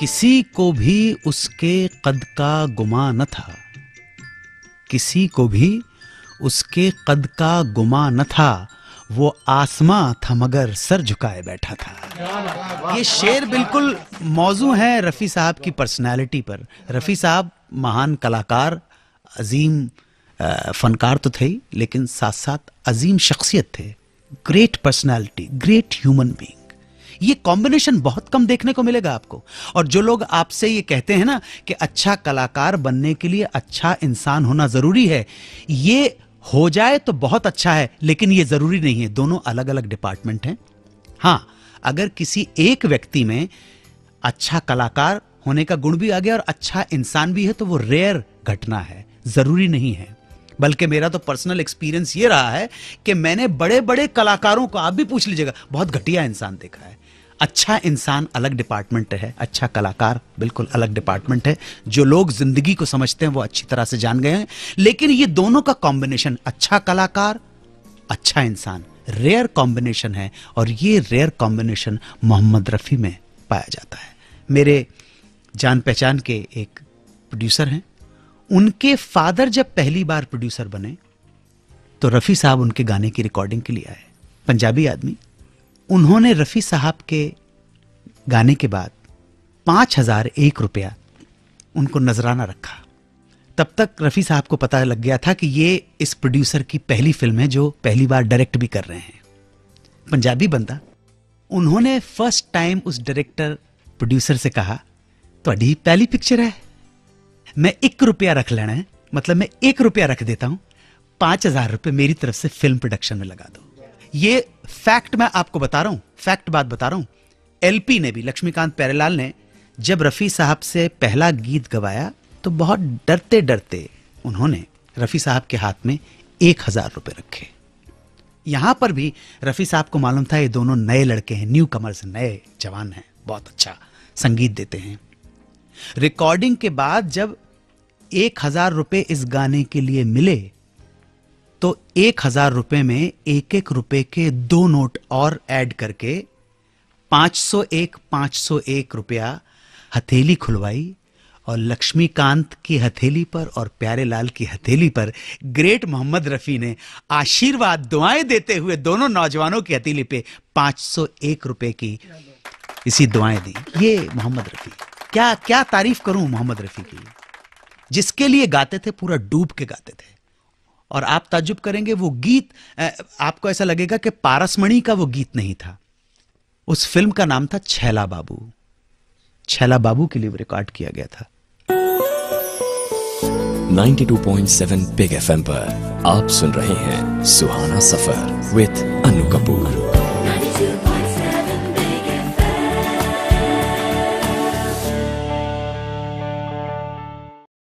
किसी को भी उसके कद का गुमा न था। किसी को भी उसके कद का गुमा न था, वो आसमां था मगर सर झुकाए बैठा था। ये शेर बिल्कुल मौजू है रफ़ी साहब की पर्सनालिटी पर। रफ़ी साहब महान कलाकार, अजीम फनकार तो थे लेकिन साथ साथ अजीम शख्सियत थे। Great personality great human being ये कॉम्बिनेशन बहुत कम देखने को मिलेगा आपको। और जो लोग आपसे ये कहते हैं ना कि अच्छा कलाकार बनने के लिए अच्छा इंसान होना ज़रूरी है, ये हो जाए तो बहुत अच्छा है, लेकिन ये ज़रूरी नहीं है। दोनों अलग अलग डिपार्टमेंट हैं। हाँ, अगर किसी एक व्यक्ति में अच्छा कलाकार होने का गुण भी आ गया और अच्छा इंसान भी है तो वो रेयर घटना है, ज़रूरी नहीं है। बल्कि मेरा तो पर्सनल एक्सपीरियंस ये रहा है कि मैंने बड़े बड़े कलाकारों को, आप भी पूछ लीजिएगा, बहुत घटिया इंसान देखा है। अच्छा इंसान अलग डिपार्टमेंट है अच्छा कलाकार बिल्कुल अलग डिपार्टमेंट है, जो लोग ज़िंदगी को समझते हैं वो अच्छी तरह से जान गए हैं। लेकिन ये दोनों का कॉम्बिनेशन अच्छा कलाकार अच्छा इंसान रेयर कॉम्बिनेशन है और ये रेयर कॉम्बिनेशन मोहम्मद रफ़ी में पाया जाता है। मेरे जान पहचान के एक प्रोड्यूसर हैं। उनके फादर जब पहली बार प्रोड्यूसर बने तो रफ़ी साहब उनके गाने की रिकॉर्डिंग के लिए आए। पंजाबी आदमी। उन्होंने रफ़ी साहब के गाने के बाद पाँच हज़ार एक रुपया उनको नजराना रखा। तब तक रफ़ी साहब को पता लग गया था कि ये इस प्रोड्यूसर की पहली फ़िल्म है जो पहली बार डायरेक्ट भी कर रहे हैं। पंजाबी बंदा। उन्होंने फ़र्स्ट टाइम उस डायरेक्टर प्रोड्यूसर से कहा थोड़ी पहली पिक्चर है। मैं एक रुपया रख लेना है मतलब मैं एक रुपया रख देता हूँ। पाँच हज़ार रुपये मेरी तरफ़ से फ़िल्म प्रोडक्शन में लगा दो। ये फैक्ट मैं आपको बता रहा हूँ फैक्ट बात बता रहा हूँ। एलपी ने भी लक्ष्मीकांत प्यारेलाल ने जब रफी साहब से पहला गीत गवाया तो बहुत डरते डरते उन्होंने रफी साहब के हाथ में एक हज़ार रुपए रखे। यहाँ पर भी रफी साहब को मालूम था, ये दोनों नए लड़के हैं न्यू कमर्स नए जवान हैं, बहुत अच्छा संगीत देते हैं। रिकॉर्डिंग के बाद जब एक हज़ार रुपए इस गाने के लिए मिले तो एक हज़ार रुपए में एक एक रुपए के दो नोट और ऐड करके पाँच सौ एक, पाँच सौ एक रुपया हथेली खुलवाई और लक्ष्मीकांत की हथेली पर और प्यारे लाल की हथेली पर ग्रेट मोहम्मद रफी ने आशीर्वाद दुआएँ देते हुए दोनों नौजवानों की हथेली पे पाँच सौ एक रुपए की इसी दुआएँ दी। ये मोहम्मद रफी। क्या क्या तारीफ़ करूँ मोहम्मद रफी की? जिसके लिए गाते थे, पूरा डूब के गाते थे। और आप ताजुब करेंगे, वो गीत आपको ऐसा लगेगा कि पारसमणि का वो गीत नहीं था। उस फ़िल्म का नाम था छैला बाबू। छैला बाबू के लिए रिकॉर्ड किया गया था। 92.7 बिग एफएम पर आप सुन रहे हैं सुहाना सफ़र विथ अनु कपूर।